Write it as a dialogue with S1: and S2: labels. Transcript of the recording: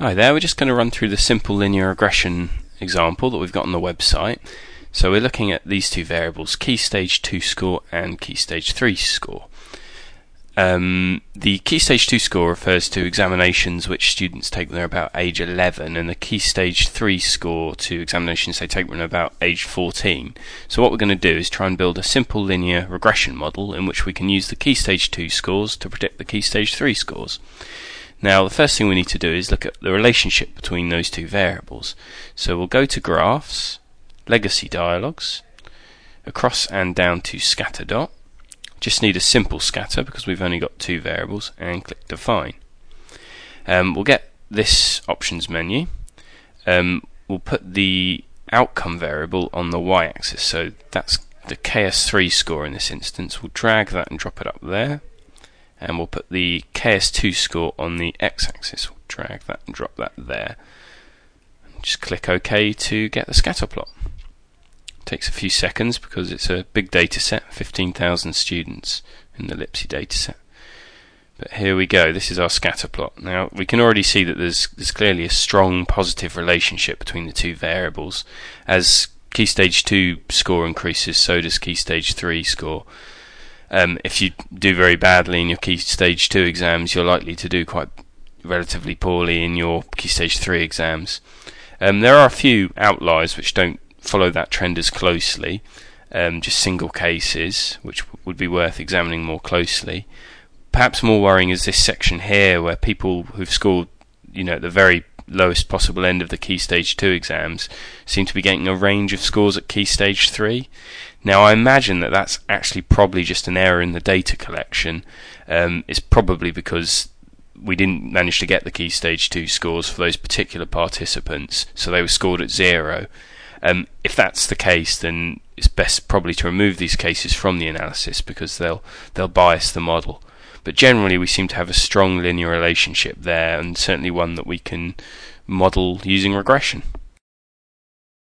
S1: Hi there, we're just going to run through the simple linear regression example that we've got on the website. So we're looking at these two variables, key stage 2 score and key stage 3 score. Um, the key stage 2 score refers to examinations which students take when they're about age 11 and the key stage 3 score to examinations they take when they're about age 14. So what we're going to do is try and build a simple linear regression model in which we can use the key stage 2 scores to predict the key stage 3 scores. Now, the first thing we need to do is look at the relationship between those two variables. So we'll go to Graphs, Legacy Dialogs, across and down to Scatter Dot. Just need a simple scatter because we've only got two variables, and click Define. Um, we'll get this options menu. Um, we'll put the outcome variable on the y-axis, so that's the KS3 score in this instance. We'll drag that and drop it up there and we'll put the KS2 score on the x-axis. We'll drag that and drop that there. Just click OK to get the scatter plot. It takes a few seconds because it's a big data set, 15,000 students in the LSYPE data set. But here we go, this is our scatter plot. Now we can already see that there's, there's clearly a strong positive relationship between the two variables. As key stage 2 score increases, so does key stage 3 score. Um, if you do very badly in your key stage two exams, you're likely to do quite relatively poorly in your key stage three exams. Um, there are a few outliers which don't follow that trend as closely, um, just single cases which would be worth examining more closely. Perhaps more worrying is this section here where people who've scored, you know, at the very lowest possible end of the key stage 2 exams seem to be getting a range of scores at key stage 3 now I imagine that that's actually probably just an error in the data collection. Um, it's probably because we didn't manage to get the key stage 2 scores for those particular participants so they were scored at zero. Um, if that's the case then it's best probably to remove these cases from the analysis because they'll they'll bias the model but generally, we seem to have a strong linear relationship there, and certainly one that we can model using regression.